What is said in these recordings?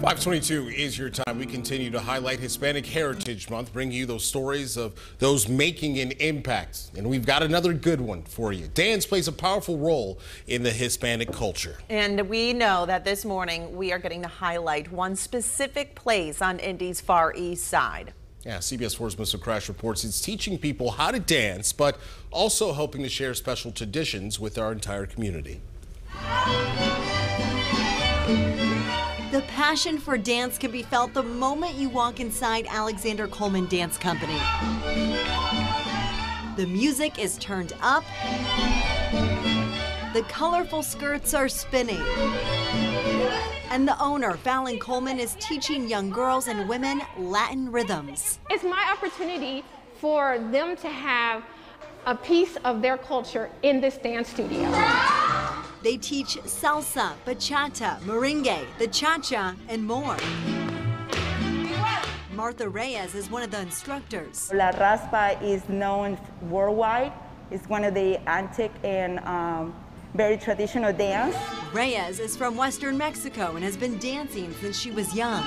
522 is your time. We continue to highlight Hispanic Heritage Month, bringing you those stories of those making an impact. And we've got another good one for you. Dance plays a powerful role in the Hispanic culture. And we know that this morning we are getting to highlight one specific place on Indy's Far East Side. Yeah, CBS 4's Melissa Crash reports it's teaching people how to dance, but also helping to share special traditions with our entire community. The passion for dance can be felt the moment you walk inside Alexander Coleman Dance Company. The music is turned up. The colorful skirts are spinning. And the owner, Fallon Coleman, is teaching young girls and women Latin rhythms. It's my opportunity for them to have a piece of their culture in this dance studio. They teach salsa, bachata, merengue, the cha-cha, and more. Martha Reyes is one of the instructors. La Raspa is known worldwide. It's one of the antique and um, very traditional dance. Reyes is from Western Mexico and has been dancing since she was young.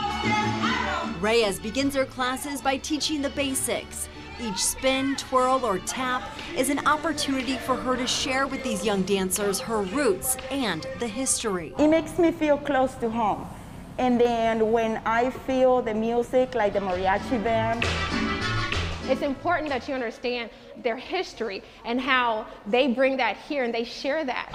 Reyes begins her classes by teaching the basics. Each spin, twirl, or tap is an opportunity for her to share with these young dancers her roots and the history. It makes me feel close to home. And then when I feel the music, like the mariachi band, it's important that you understand their history and how they bring that here and they share that.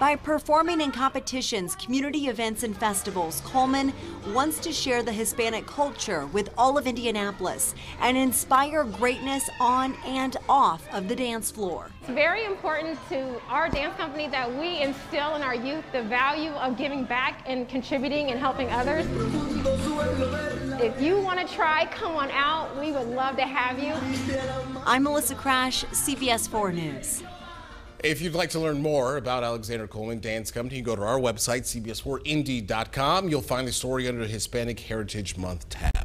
By performing in competitions, community events, and festivals, Coleman wants to share the Hispanic culture with all of Indianapolis and inspire greatness on and off of the dance floor. It's very important to our dance company that we instill in our youth the value of giving back and contributing and helping others. If you want to try, come on out. We would love to have you. I'm Melissa Crash, CBS 4 News. If you'd like to learn more about Alexander Coleman Dance Company, you can go to our website, cbs4indy.com. You'll find the story under Hispanic Heritage Month tab.